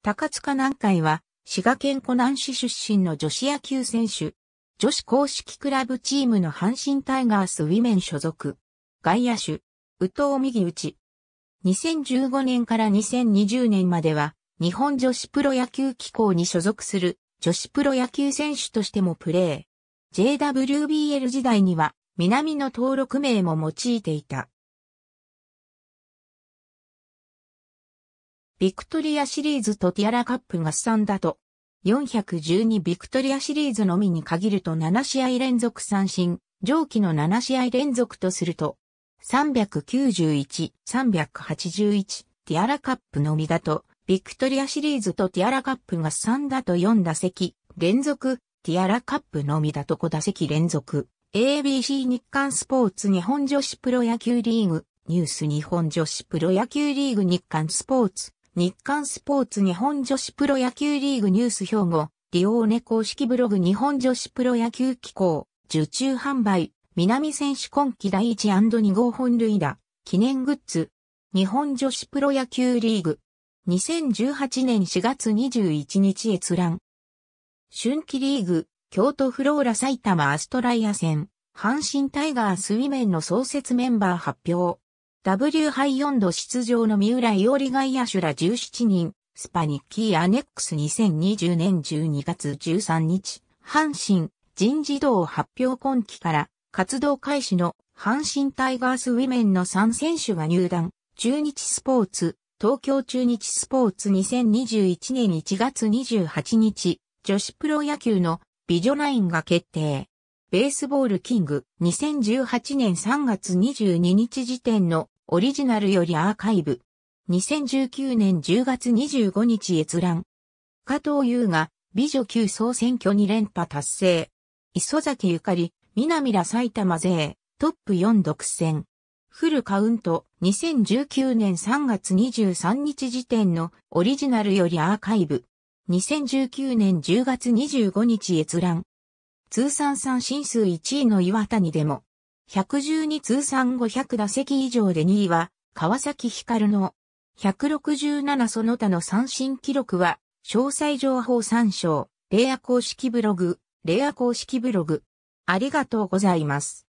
高塚南海は、滋賀県湖南市出身の女子野球選手。女子公式クラブチームの阪神タイガースウィメン所属。外野手。宇藤右打ち。2015年から2020年までは、日本女子プロ野球機構に所属する女子プロ野球選手としてもプレー。JWBL 時代には南の登録名も用いていた。ビクトリアシリーズとティアラカップ合算だと、412ビクトリアシリーズのみに限ると7試合連続三振、上記の7試合連続とすると、391、381、ティアラカップのみだと、ビクトリアシリーズとティアラカップが3だと4打席連続、ティアラカップのみだと5打席連続。ABC 日刊スポーツ日本女子プロ野球リーグ、ニュース日本女子プロ野球リーグ日刊スポーツ、日刊スポーツ日本女子プロ野球リーグニュース兵庫、リオーネ公式ブログ日本女子プロ野球機構、受注販売、南選手今季第1 &2 号本塁打、記念グッズ、日本女子プロ野球リーグ、2018年4月21日閲覧。春季リーグ、京都フローラ埼玉アストライア戦、阪神タイガースウィメンの創設メンバー発表。W ハイ4度出場の三浦伊織外野手ら17人、スパニッキーアネックス2020年12月13日、阪神人事異動発表今期から活動開始の阪神タイガースウィメンの3選手が入団、中日スポーツ、東京中日スポーツ2021年1月28日、女子プロ野球の美女ナインが決定。ベースボールキング2018年3月22日時点のオリジナルよりアーカイブ。2019年10月25日閲覧。加藤優が美女級総選挙2連覇達成。磯崎ゆかり、南ら埼玉勢、トップ4独占。フルカウント2019年3月23日時点のオリジナルよりアーカイブ。2019年10月25日閲覧。通算三振数1位の岩谷でも、112通算500打席以上で2位は、川崎光の167その他の三振記録は、詳細情報参照、レア公式ブログ、レア公式ブログ。ありがとうございます。